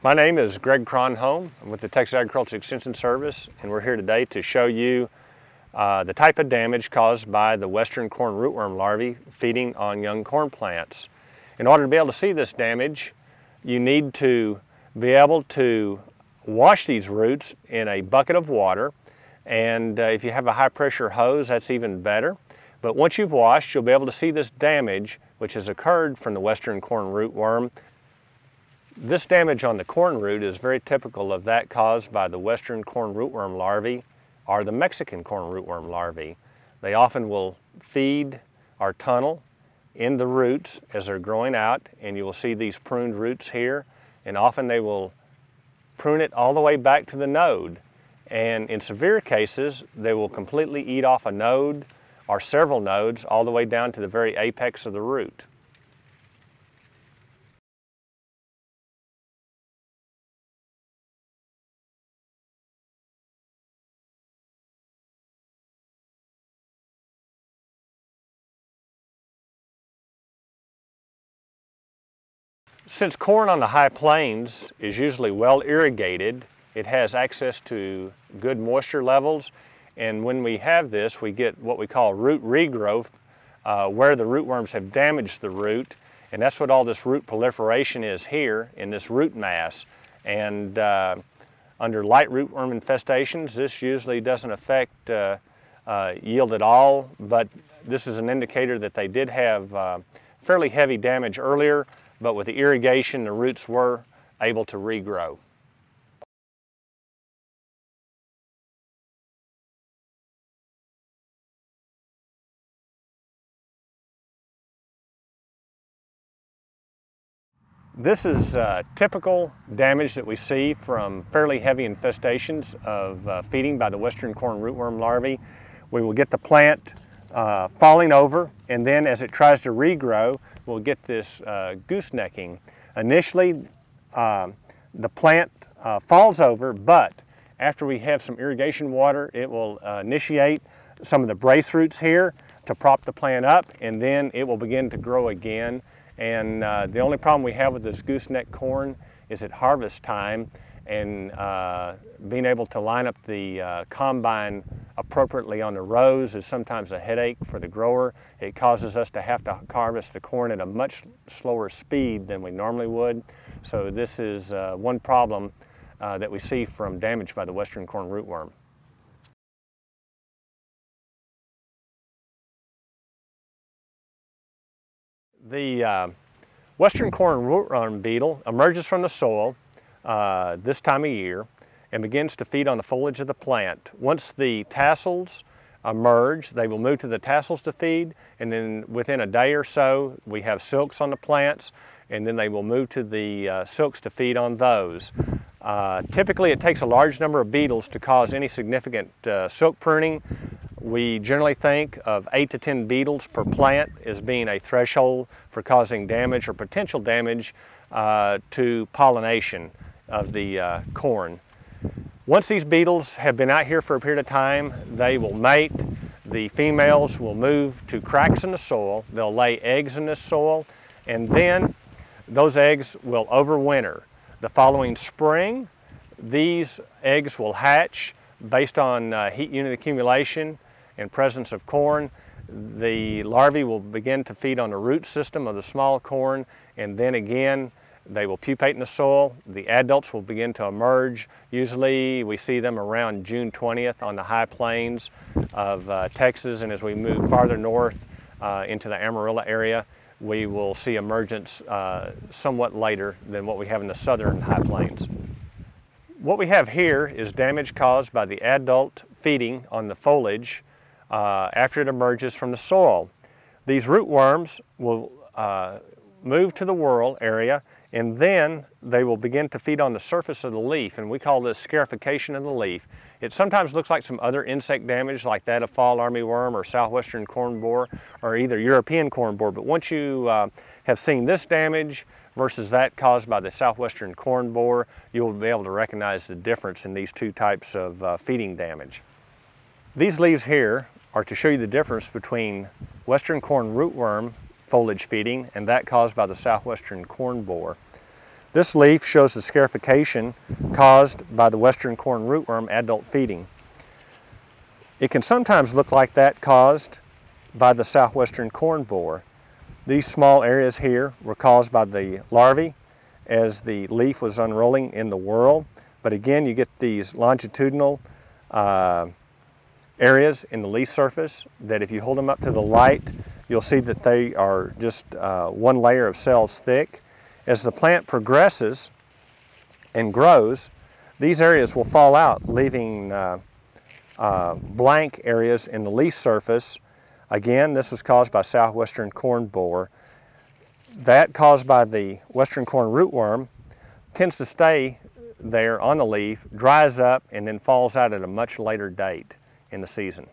My name is Greg Cronholm. I'm with the Texas Agriculture Extension Service and we're here today to show you uh, the type of damage caused by the western corn rootworm larvae feeding on young corn plants. In order to be able to see this damage, you need to be able to wash these roots in a bucket of water and uh, if you have a high pressure hose that's even better. But once you've washed you'll be able to see this damage which has occurred from the western corn rootworm this damage on the corn root is very typical of that caused by the western corn rootworm larvae or the Mexican corn rootworm larvae. They often will feed or tunnel in the roots as they're growing out and you will see these pruned roots here and often they will prune it all the way back to the node and in severe cases they will completely eat off a node or several nodes all the way down to the very apex of the root. Since corn on the high plains is usually well irrigated, it has access to good moisture levels. And when we have this we get what we call root regrowth uh, where the rootworms have damaged the root. And that's what all this root proliferation is here in this root mass. And uh, under light rootworm infestations this usually doesn't affect uh, uh yield at all. But this is an indicator that they did have uh, fairly heavy damage earlier but with the irrigation, the roots were able to regrow. This is uh, typical damage that we see from fairly heavy infestations of uh, feeding by the western corn rootworm larvae. We will get the plant uh, falling over and then as it tries to regrow, we'll get this uh, goosenecking. Initially, uh, the plant uh, falls over, but after we have some irrigation water, it will uh, initiate some of the brace roots here to prop the plant up, and then it will begin to grow again. And uh, the only problem we have with this gooseneck corn is at harvest time, and uh, being able to line up the combine appropriately on the rows is sometimes a headache for the grower. It causes us to have to harvest the corn at a much slower speed than we normally would. So this is uh, one problem uh, that we see from damage by the western corn rootworm. The uh, western corn rootworm beetle emerges from the soil uh, this time of year and begins to feed on the foliage of the plant. Once the tassels emerge, they will move to the tassels to feed and then within a day or so we have silks on the plants and then they will move to the uh, silks to feed on those. Uh, typically it takes a large number of beetles to cause any significant uh, silk pruning. We generally think of 8 to 10 beetles per plant as being a threshold for causing damage or potential damage uh, to pollination of the uh, corn. Once these beetles have been out here for a period of time, they will mate. The females will move to cracks in the soil. They'll lay eggs in this soil, and then those eggs will overwinter. The following spring, these eggs will hatch based on uh, heat unit accumulation and presence of corn. The larvae will begin to feed on the root system of the small corn, and then again, they will pupate in the soil. The adults will begin to emerge. Usually we see them around June 20th on the high plains of uh, Texas and as we move farther north uh, into the Amarillo area, we will see emergence uh, somewhat later than what we have in the southern high plains. What we have here is damage caused by the adult feeding on the foliage uh, after it emerges from the soil. These rootworms will uh, move to the whorl area and then they will begin to feed on the surface of the leaf and we call this scarification of the leaf. It sometimes looks like some other insect damage like that of fall armyworm or southwestern corn borer or either European corn borer but once you uh, have seen this damage versus that caused by the southwestern corn borer you'll be able to recognize the difference in these two types of uh, feeding damage. These leaves here are to show you the difference between western corn rootworm foliage feeding and that caused by the southwestern corn borer. This leaf shows the scarification caused by the western corn rootworm adult feeding. It can sometimes look like that caused by the southwestern corn borer. These small areas here were caused by the larvae as the leaf was unrolling in the whorl. But again, you get these longitudinal uh, areas in the leaf surface that if you hold them up to the light, you'll see that they are just uh, one layer of cells thick. As the plant progresses and grows, these areas will fall out, leaving uh, uh, blank areas in the leaf surface. Again, this is caused by southwestern corn borer. That caused by the western corn rootworm tends to stay there on the leaf, dries up, and then falls out at a much later date in the season.